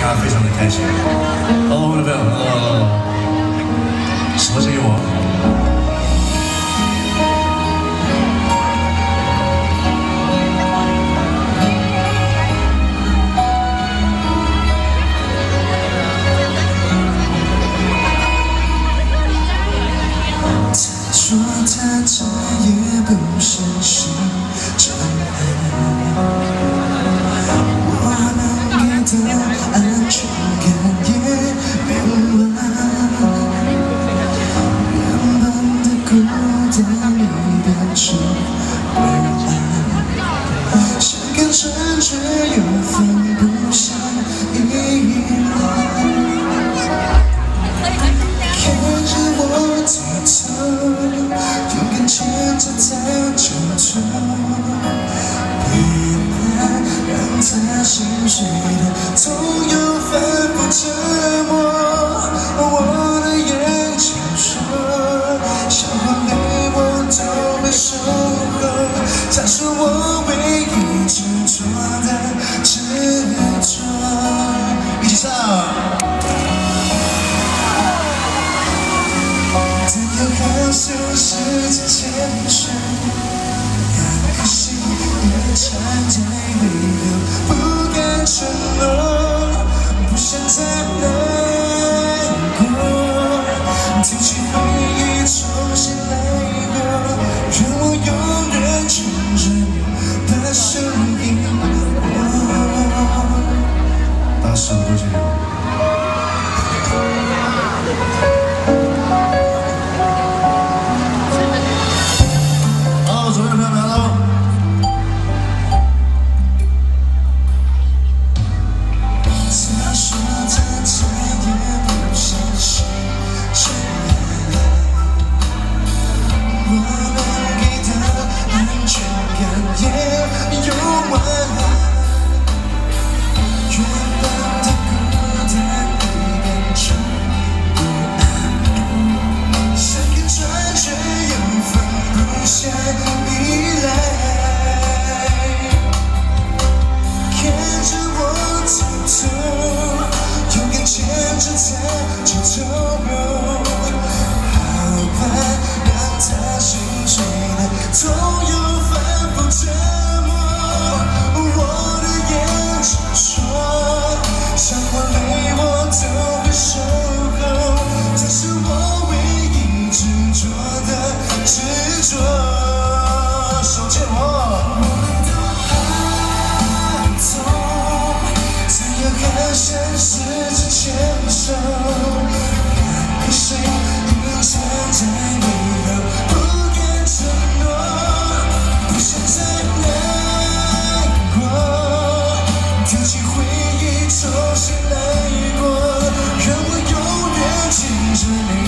他非常的开心。好，朋友们，呃，什么声音我？说他再也不相信孤单已变成未来，想跟着却又放不下依赖。看着我低头，勇敢牵着他走走，别怕让他心碎的痛又犯不着候，他是我唯一执着的执着。一起唱。怎样好像世界牵手，两颗心也缠在背后，不敢承诺，不想再难过。提起回忆，重新来你全感也用完，原本的孤单已变成不安，想跟转却又放不下的依赖。看着我走走，勇敢牵着他就走，谁不想在后不敢承诺，不想再难过，丢弃回忆重新来过，让我永远记着你。